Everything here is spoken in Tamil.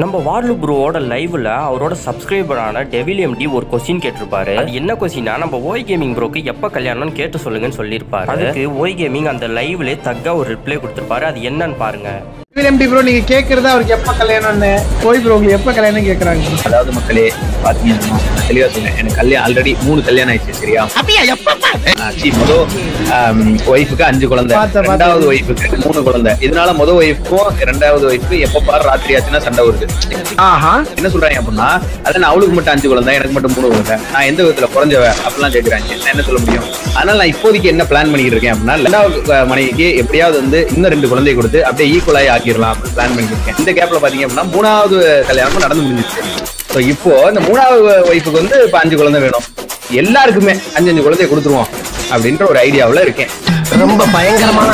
நம்ம வார்லு ப்ரோவோட லைவ்ல அவரோட சப்ஸ்கிரைபரான டெவில் எம்டி ஒரு கொஸ்டின் கேட்டிருப்பாரு. அது என்ன கொஸ்டினா நம்ம ஓய் கேமிங் ப்ரோக்கு எப்ப கல்யாணம்னு கேட்டு சொல்லுங்கன்னு சொல்லியிருப்பாரு. அதுக்கு ஓய் கேமிங் அந்த லைவ்ல தக்கா ஒரு ரிப்ளை கொடுத்திருப்பாரு. அது என்னன்னு பாருங்க. எம்டி ப்ரோ நீங்க கேக்குறது அவருக்கு எப்ப கல்யாணம்னு? போய் ப்ரோ உங்களுக்கு எப்ப கல்யாணம் கேக்குறாங்க? அதாவது மக்களே பாத்தீங்கன்னா தெளிவா சொல்றேன். எனக்கு கல்யாணம் ஆல்ரெடி மூணு கல்யாணம் ஆயிடுச்சு சரியா? ஆச்சு முதல் ஒய்ஃபுக்கு அஞ்சு குழந்தை. ரெண்டாவது ஒய்ஃபுக்கு மூணு குழந்தை. இதனால முதல் ஒய்ஃபுக்கும் ரெண்டாவது ஒய்ஃபுக்கு எப்ப பாரு ராத்திரி ஆச்சுன்னா சண்டை வருது. ஆஹா. என்ன சொல்றாங்க அப்படின்னா அதான் நான் அவளுக்கு மட்டும் அஞ்சு குழந்தை எனக்கு மட்டும் மூணு குழந்தை. நான் எந்த விதத்துல குறைஞ்சவ? அப்படிலாம் கேக்குறாங்க. நான் என்ன சொல்ல முடியும்? அதனால நான் இப்போதைக்கு என்ன பிளான் பண்ணிட்டு இருக்கேன் அப்படின்னா ரெண்டாவது மனைவிக்கு எப்படியாவது வந்து இன்னும் ரெண்டு குழந்தை கொடுத்து அப்படியே ஈக்குவலாகி ஆக்கிடலாம் பிளான் பண்ணிட்டு இருக்கேன் இந்த கேப்ல பாத்தீங்க அப்படின்னா மூணாவது கல்யாணமும் நடந்து முடிஞ்சிச்சு. ஸோ இப்போ இந்த மூணாவது ஒய்ஃபுக்கு வந்து இப்போ அஞ்சு குழந்தை வேணும். எல்லாருக்குமே அஞ்சு அஞ்சு குழந்தைய கொடுத்துருவோம் அப்படின்ற ஒரு ஐடியாவுல இருக்கேன். ரொம்ப பயங்கரமான